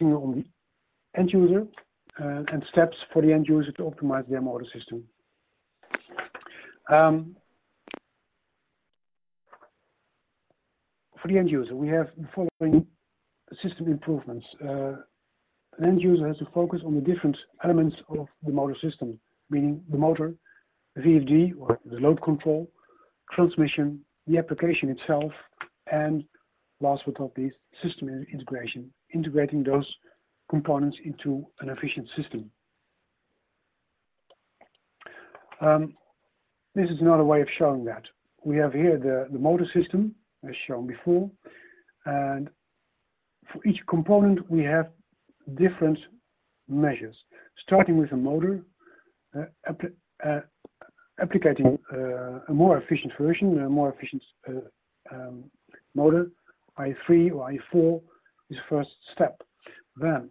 on the end user uh, and steps for the end user to optimize their motor system. Um, for the end user, we have the following system improvements. Uh, an end user has to focus on the different elements of the motor system, meaning the motor, the VFD or the load control, transmission, the application itself, and last but not least, system integration, integrating those components into an efficient system. Um, this is another way of showing that. We have here the, the motor system, as shown before, and for each component we have different measures, starting with a motor, uh, uh, applicating uh, a more efficient version, a more efficient uh, um, motor, IE3 or IE4 is the first step. Then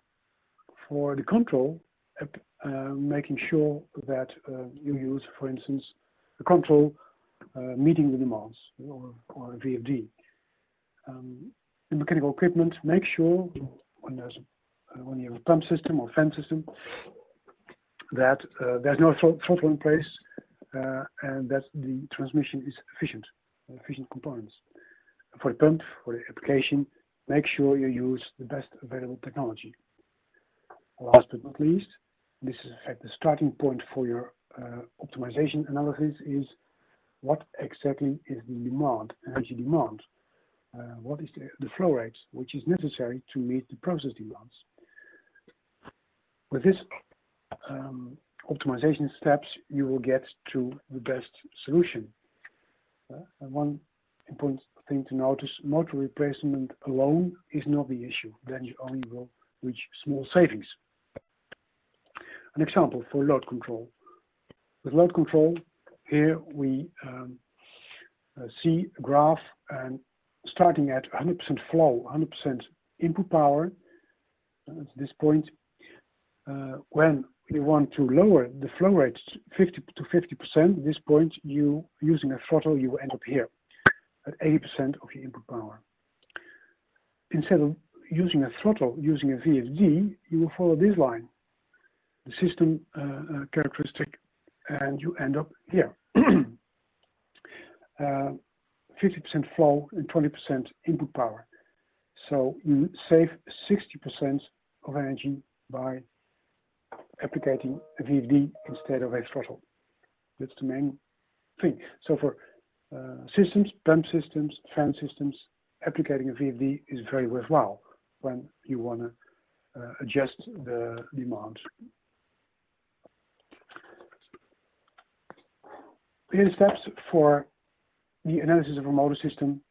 for the control, uh, making sure that uh, you use, for instance, a control uh, meeting the demands or, or VFD. Um, the mechanical equipment, make sure when there's uh, when you have a pump system or fan system that uh, there's no throttle in place uh, and that the transmission is efficient, efficient components. For the pump, for the application, make sure you use the best available technology. Last but not least, this is in fact the starting point for your uh, optimization analysis is what exactly is the demand, energy demand. Uh, what is the, the, flow rate which is necessary to meet the process demands. With this um, optimization steps, you will get to the best solution. Uh, one important thing to notice, motor replacement alone is not the issue. Then you only will reach small savings. An example for load control. With load control, here we um, uh, see a graph and starting at 100% flow, 100% input power. Uh, at this point, uh, when you want to lower the flow rate 50 to 50%, at this point, you using a throttle, you end up here at 80% of your input power. Instead of using a throttle, using a VFD, you will follow this line, the system uh, uh, characteristic, and you end up here. 50% uh, flow and 20% input power. So you save 60% of energy by applicating a VFD instead of a throttle. That's the main thing. So for systems, pump systems, fan systems, applicating a VFD is very worthwhile when you want to uh, adjust the demand. Here are the steps for the analysis of a motor system.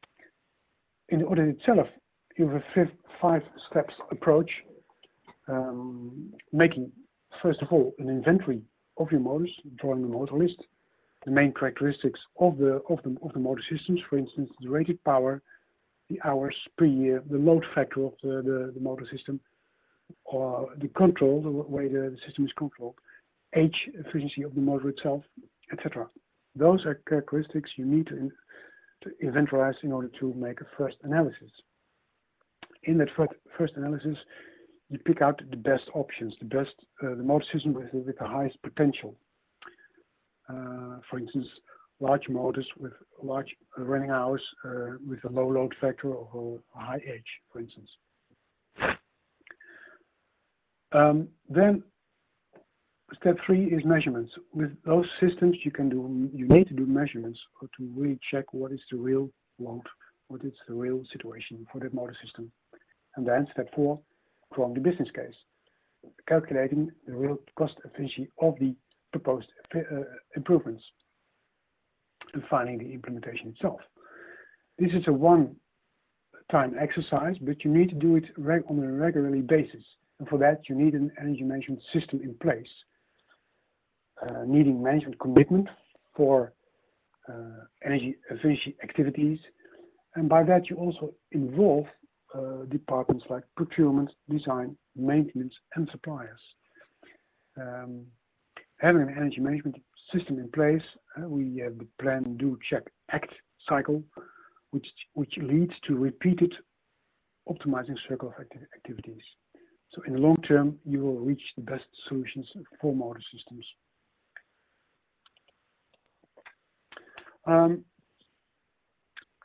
In the audit itself, you have a five steps approach, um, making first of all, an inventory of your motors, drawing a motor list, the main characteristics of the of the of the motor systems, for instance, the rated power, the hours per year, the load factor of the, the, the motor system, or the control, the way the, the system is controlled, age efficiency of the motor itself, etc. Those are characteristics you need to, in, to inventorize in order to make a first analysis. In that first, first analysis, you pick out the best options, the best, uh, the motor system with, with the highest potential. Uh, for instance, large motors with large running hours uh, with a low load factor or a high age, for instance. Um, then step three is measurements. With those systems, you can do, you need to do measurements or to really check what is the real load, what is the real situation for that motor system. And then step four, from the business case, calculating the real cost efficiency of the proposed uh, improvements and finding the implementation itself. This is a one-time exercise, but you need to do it on a regularly basis. And for that, you need an energy management system in place, uh, needing management commitment for uh, energy efficiency activities. And by that, you also involve uh, departments like procurement, design, maintenance, and suppliers. Um, having an energy management system in place, uh, we have the plan, do, check, act cycle, which, which leads to repeated optimizing circle of acti activities. So in the long term, you will reach the best solutions for motor systems. Um,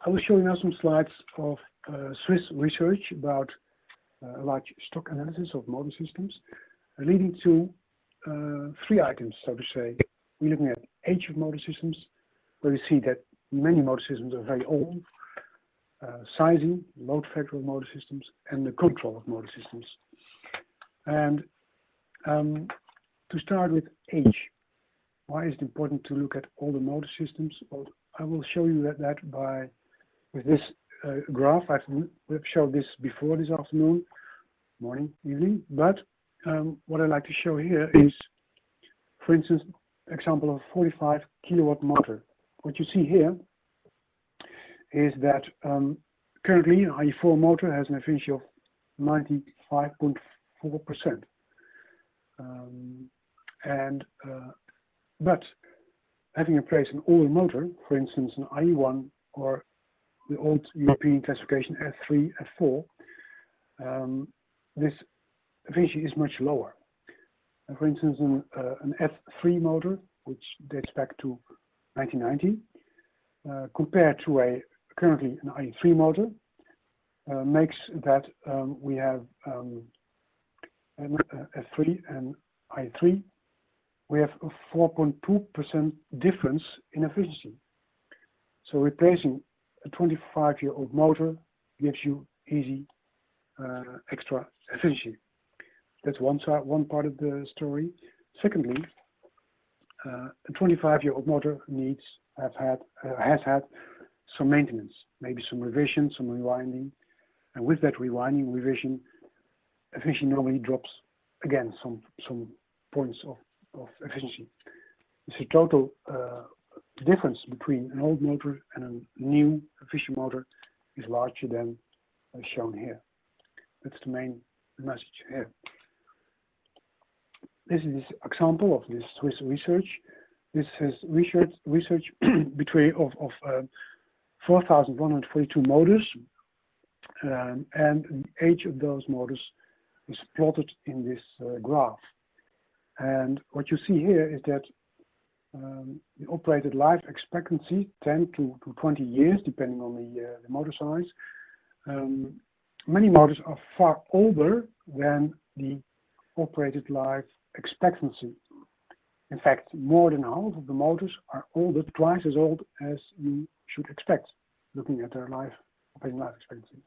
I will show you now some slides of uh, Swiss research about uh, a large stock analysis of motor systems, leading to three items, so to say. We're looking at age of motor systems, where we see that many motor systems are very old, uh, sizing, load factor of motor systems, and the control of motor systems. And um, to start with age, why is it important to look at all the motor systems? Well, I will show you that, that by with this uh, graph. I've, we've showed this before this afternoon, morning, evening, but um, what I'd like to show here is, for instance, example of 45 kilowatt motor. What you see here is that um, currently an IE4 motor has an efficiency of 95.4%. Um, and uh, but having in place an older motor, for instance an IE1 or the old European classification F3, F4, um, this efficiency is much lower. Uh, for instance, an, uh, an F3 motor, which dates back to 1990, uh, compared to a currently an IE3 motor, uh, makes that um, we have um, an uh, F3 and IE3, we have a 4.2% difference in efficiency. So replacing a 25-year-old motor gives you easy uh, extra efficiency. That's one, side, one part of the story. Secondly, uh, a 25-year-old motor needs have had uh, has had some maintenance, maybe some revision, some rewinding, and with that rewinding revision, efficiency normally drops again some some points of, of efficiency. It's a total uh, difference between an old motor and a new efficient motor is larger than shown here. That's the main message here. This is example of this Swiss research. This is research research between of, of uh, 4,142 motors, um, and the age of those motors is plotted in this uh, graph. And what you see here is that um, the operated life expectancy 10 to, to 20 years, depending on the, uh, the motor size. Um, many motors are far older than the operated life expectancy. In fact, more than half of the motors are older, twice as old as you should expect, looking at their life, operating life expectancy.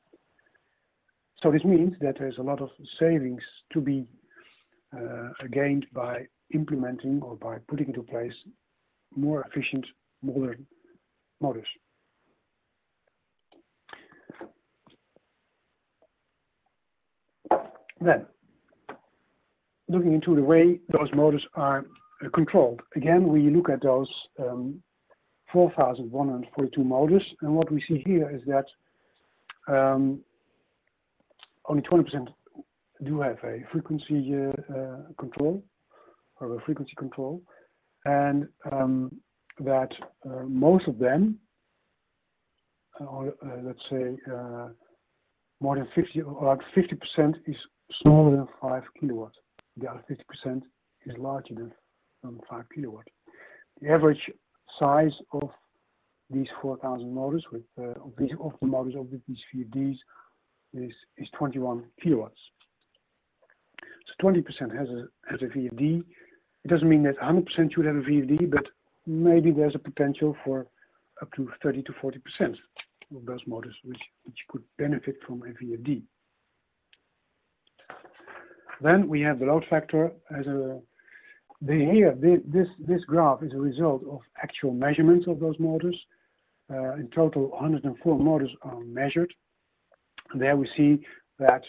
So this means that there's a lot of savings to be uh, gained by implementing or by putting into place more efficient modern motors. Then, looking into the way those motors are uh, controlled. Again, we look at those um, 4,142 motors, and what we see here is that um, only 20% do have a frequency uh, uh, control, or a frequency control, and um, that uh, most of them, uh, or uh, let's say more than 50, about 50% is smaller than 5 kilowatt. The other 50% is larger than, than 5 kilowatt. The average size of these 4,000 motors with uh, of these of the motors of these VFDs is is 21 kilowatts. So 20% has a has a VFD, it doesn't mean that 100% should have a VFD, but maybe there's a potential for up to 30 to 40% of those motors which, which could benefit from a VFD. Then we have the load factor as a the, here, the, this, this graph is a result of actual measurements of those motors. Uh, in total, 104 motors are measured. And there we see that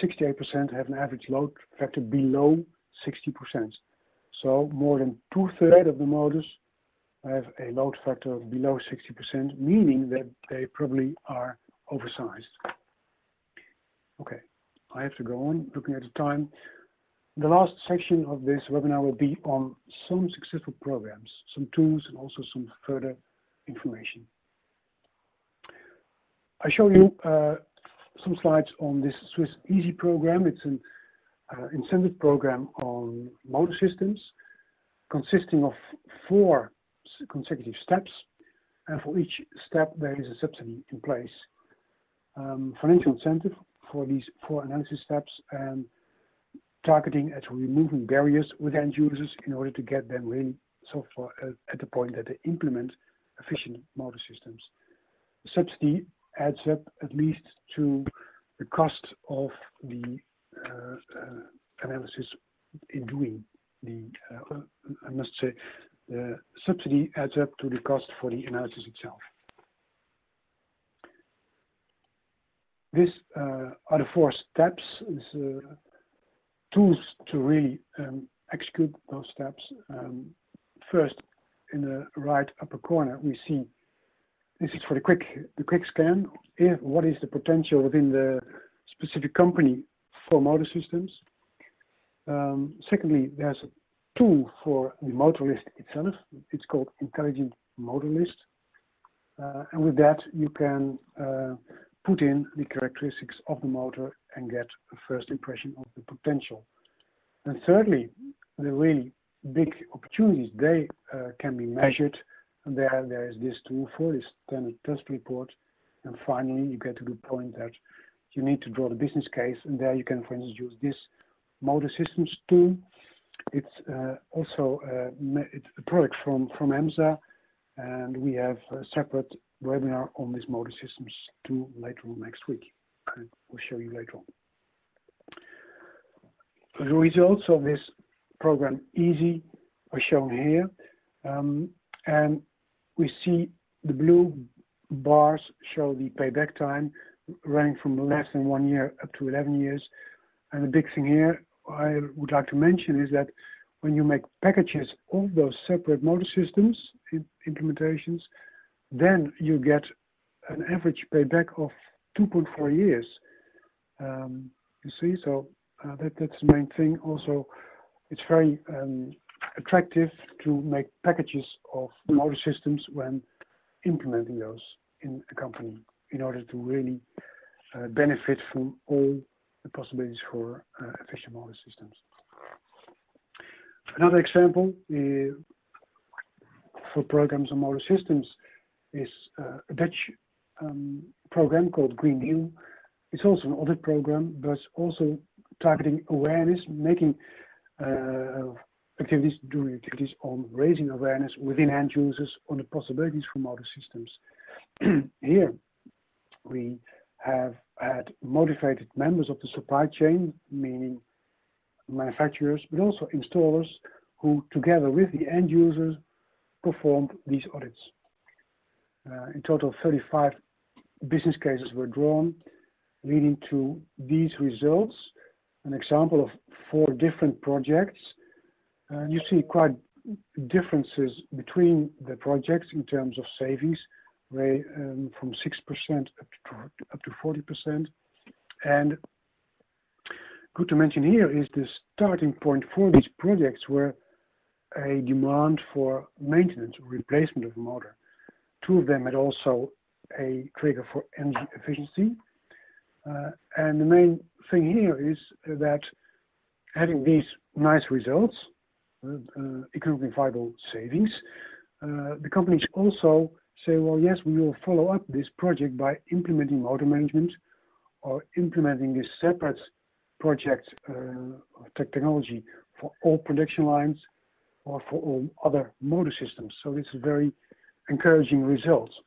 68% have an average load factor below 60%. So more than two-thirds of the motors have a load factor below 60%, meaning that they probably are oversized. Okay, I have to go on looking at the time. The last section of this webinar will be on some successful programs, some tools, and also some further information. I show you uh, some slides on this Swiss EASY program. It's an uh, incentive program on motor systems consisting of four consecutive steps and for each step there is a subsidy in place. Um, financial incentive for these four analysis steps and targeting at removing barriers with end users in order to get them really so far uh, at the point that they implement efficient motor systems. Subsidy adds up at least to the cost of the uh, uh, analysis in doing the, uh, I must say, the subsidy adds up to the cost for the analysis itself. These uh, are the four steps, this, uh, tools to really um, execute those steps. Um, first, in the right upper corner, we see this is for the quick the quick scan. If, what is the potential within the specific company for motor systems? Um, secondly, there's a tool for the motor list itself. It's called Intelligent Motor List. Uh, and with that, you can uh, put in the characteristics of the motor and get a first impression of the potential. And thirdly, the really big opportunities, they uh, can be measured. And there, there is this tool for this standard test report. And finally, you get to the point that you need to draw the business case. And there you can, for instance, use this motor systems tool. It's uh, also uh, it's a product from, from EMSA. And we have a separate webinar on these motor systems tool later on next week. I will show you later on. The results of this program EASY are shown here. Um, and we see the blue bars show the payback time running from less than one year up to 11 years. And the big thing here I would like to mention is that when you make packages of those separate motor systems implementations, then you get an average payback of 2.4 years. Um, you see, so uh, that, that's the main thing. Also, it's very um, attractive to make packages of motor systems when implementing those in a company in order to really uh, benefit from all the possibilities for uh, efficient motor systems. Another example uh, for programs on motor systems is uh, a Dutch um, program called Green Deal. It's also an audit program, but also targeting awareness, making uh, activities, doing activities on raising awareness within end users on the possibilities for motor systems. Here we have had motivated members of the supply chain, meaning manufacturers, but also installers who together with the end users performed these audits. Uh, in total 35 business cases were drawn leading to these results an example of four different projects. Uh, you see quite differences between the projects in terms of savings, um, from 6% up to, up to 40%. And good to mention here is the starting point for these projects were a demand for maintenance, or replacement of motor. Two of them had also a trigger for energy efficiency, uh, and the main thing here is that having these nice results, uh, uh, economically viable savings, the companies also say, well, yes, we will follow up this project by implementing motor management or implementing this separate project uh, technology for all production lines or for all other motor systems. So this is very encouraging results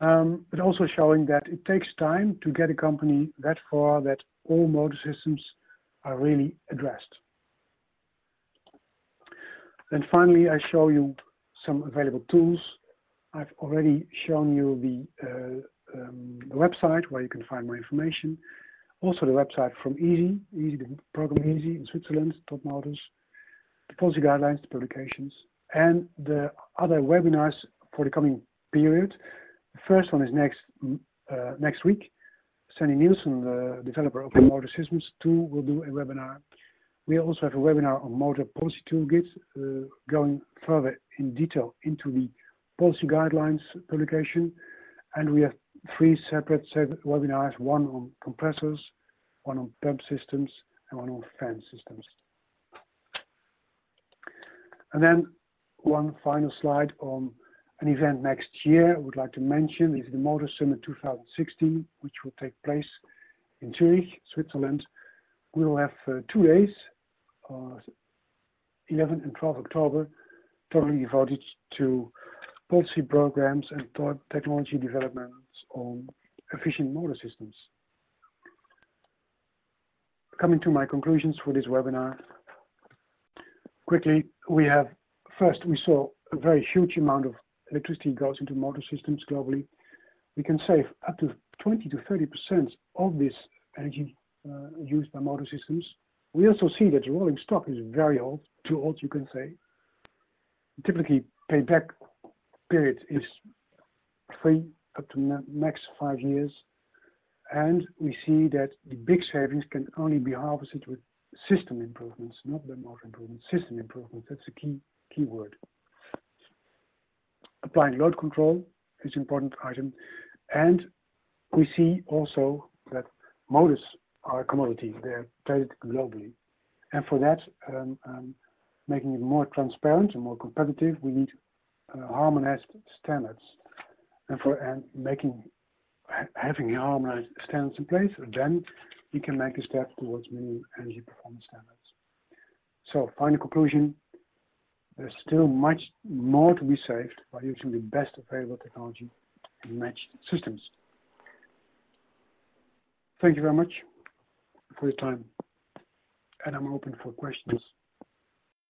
um, but also showing that it takes time to get a company that far that all motor systems are really addressed. And finally, I show you some available tools. I've already shown you the, uh, um, the website where you can find more information. Also the website from EASY, EASY the program EASY in Switzerland, Topmotors, the policy guidelines, the publications, and the other webinars for the coming period the first one is next uh, next week. Sandy Nielsen, the developer of Motor Systems tool, will do a webinar. We also have a webinar on Motor Policy Toolkit, uh, going further in detail into the policy guidelines publication. And we have three separate webinars, one on compressors, one on pump systems and one on fan systems. And then one final slide on an event next year I would like to mention is the Motor Summit 2016, which will take place in Zurich, Switzerland. We will have uh, two days, uh, 11 and 12 October, totally devoted to policy programs and technology developments on efficient motor systems. Coming to my conclusions for this webinar, quickly, we have, first, we saw a very huge amount of electricity goes into motor systems globally. We can save up to 20 to 30% of this energy uh, used by motor systems. We also see that the rolling stock is very old, too old you can say. Typically payback period is three up to max five years. And we see that the big savings can only be harvested with system improvements, not by motor improvements, system improvements. That's the key, key word. Applying load control is an important item. And we see also that motors are a commodity. They're traded globally. And for that, um, um, making it more transparent and more competitive, we need uh, harmonized standards. And for and making having harmonized standards in place, then you can make a step towards minimum energy performance standards. So final conclusion, there's still much more to be saved by using the best available technology and matched systems. Thank you very much for your time, and I'm open for questions.